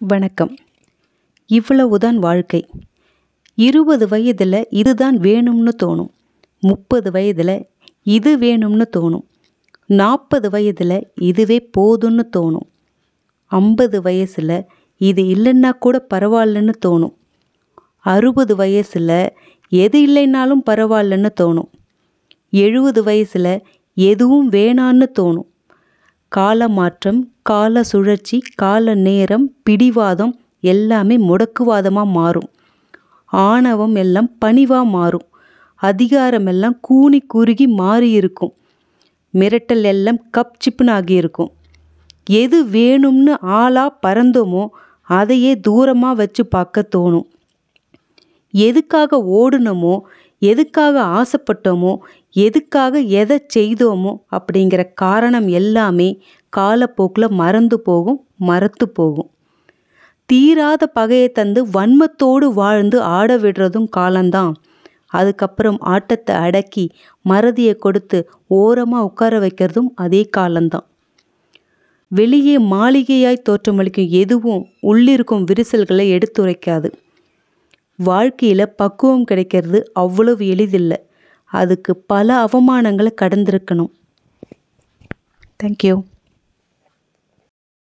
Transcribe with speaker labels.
Speaker 1: வணக்கம். இவ்வளவுதான் வாழ்க்கை. இருபது வயதில் இதுதான் வேணும்னு தோணும். முப்பது வயதில் இது வேணும்னு தோணும். நாற்பது வயதில் இதுவே போதும்னு தோணும். ஐம்பது வயசில் இது இல்லைன்னா கூட பரவாயில்லன்னு தோணும். அறுபது வயசில் எது இல்லைனாலும் பரவாயில்லன்னு தோணும். எழுபது வயசில் எதுவும் வேணான்னு தோணும். கால மாற்றம் கால சுழற்சி கால நேரம் பிடிவாதம் எல்லாமே முடக்குவாதமாக மாறும். ஆணவம் எல்லாம் பணிவாக மாறும். அதிகாரம் எல்லாம் கூனி குறுகி மாறி இருக்கும் மிரட்டல் எல்லாம் கப் சிப்புன்னு ஆகியிருக்கும் எது வேணும்னு ஆளாக பறந்தோமோ அதையே தூரமாக வச்சு பார்க்க தோணும். எதுக்காக ஓடுனோமோ எதுக்காக ஆசைப்பட்டோமோ எதுக்காக எதை செய்தோமோ அப்படிங்கிற காரணம் எல்லாமே காலப்போக்கில் மறந்து போகும் மறத்து போகும். தீராத பகையை தந்து வன்மத்தோடு வாழ்ந்து ஆட விடுறதும் காலம்தான். அதுக்கப்புறம் ஆட்டத்தை அடக்கி மறதியை கொடுத்து ஓரமாக உட்கார வைக்கிறதும் அதே காலம்தான். வெளியே மாளிகையாய் தோற்றமளிக்கும் எதுவும் உள்ளிருக்கும் விரிசல்களை எடுத்துரைக்காது. வாழ்க்கையில் பக்குவம் கிடைக்கிறது அவ்வளவு எளிதில்லை. அதுக்கு பல அவமானங்களை கடந்திருக்கணும். தேங்க்யூ